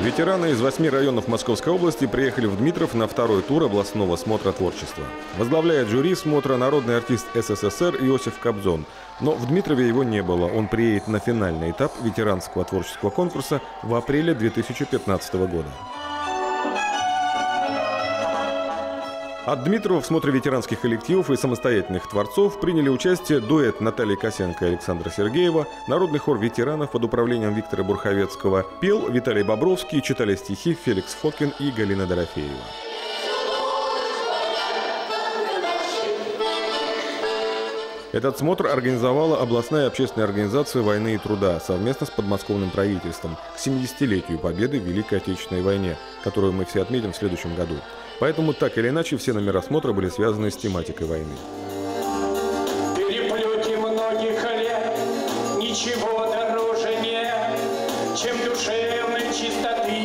Ветераны из восьми районов Московской области приехали в Дмитров на второй тур областного смотра творчества. Возглавляет жюри смотра народный артист СССР Иосиф Кобзон. Но в Дмитрове его не было. Он приедет на финальный этап ветеранского творческого конкурса в апреле 2015 года. От Дмитрова в смотре ветеранских коллективов и самостоятельных творцов приняли участие дуэт Натальи Косенко и Александра Сергеева, народный хор ветеранов под управлением Виктора Бурховецкого, пел Виталий Бобровский, читали стихи Феликс Фокин и Галина Дорофеева. Этот смотр организовала областная общественная организация войны и труда совместно с подмосковным правительством к 70-летию победы в Великой Отечественной войне, которую мы все отметим в следующем году. Поэтому так или иначе все номера смотра были связаны с тематикой войны. Ничего дороже нет, чем душевной чистоты.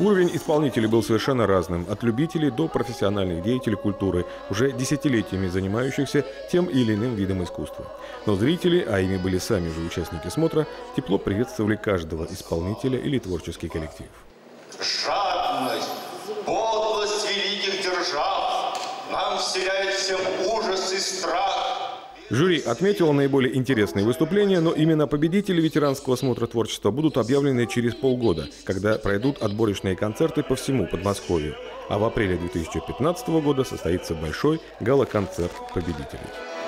Уровень исполнителей был совершенно разным, от любителей до профессиональных деятелей культуры, уже десятилетиями занимающихся тем или иным видом искусства. Но зрители, а ими были сами же участники смотра, тепло приветствовали каждого исполнителя или творческий коллектив. Жадность, подлость великих держав нам вселяет всем ужас и страх. Жюри отметило наиболее интересные выступления, но именно победители ветеранского смотра творчества будут объявлены через полгода, когда пройдут отборочные концерты по всему Подмосковью. А в апреле 2015 года состоится большой гала-концерт победителей.